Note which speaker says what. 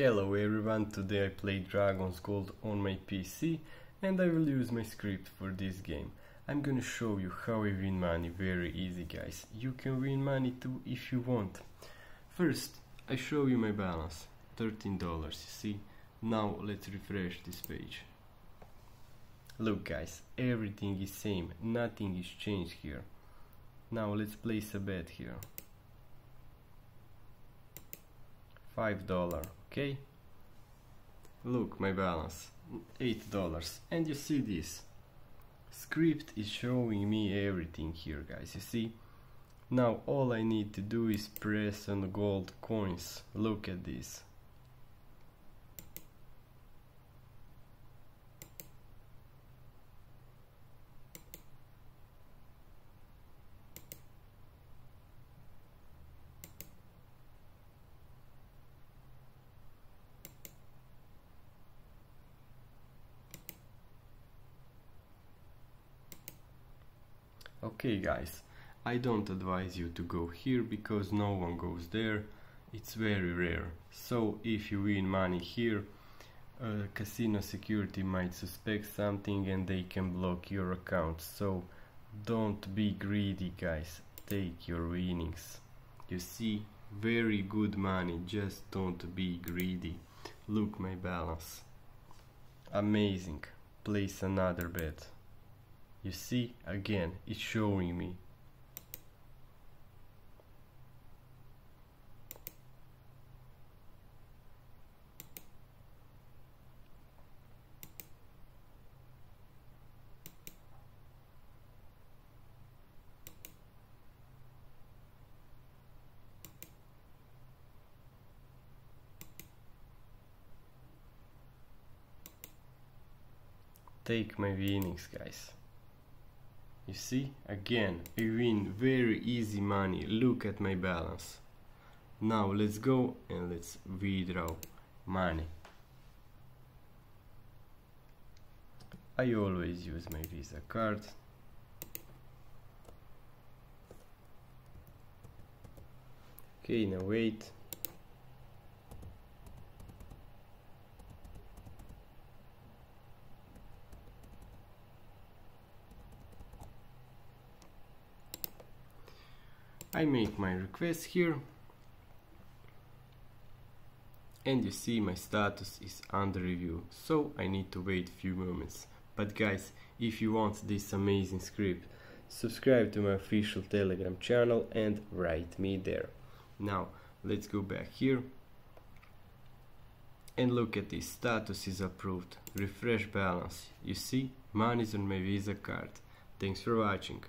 Speaker 1: Hello everyone, today I play Dragon's Gold on my PC and I will use my script for this game. I'm gonna show you how I win money very easy guys. You can win money too if you want. First, I show you my balance, $13, you see? Now let's refresh this page. Look guys, everything is same, nothing is changed here. Now let's place a bet here. $5 okay? Look my balance $8 and you see this. Script is showing me everything here guys you see? Now all I need to do is press on gold coins. Look at this Okay guys, I don't advise you to go here because no one goes there, it's very rare. So if you win money here, uh, casino security might suspect something and they can block your account. So don't be greedy guys, take your winnings. You see, very good money, just don't be greedy. Look my balance. Amazing, place another bet. You see, again, it's showing me. Take my winnings, guys. You see, again, I win very easy money. Look at my balance. Now let's go and let's withdraw money. I always use my Visa card. Okay, now wait. I make my request here. And you see my status is under review so I need to wait a few moments. But guys if you want this amazing script subscribe to my official telegram channel and write me there. Now let's go back here. And look at this status is approved. Refresh balance. You see money is on my visa card. Thanks for watching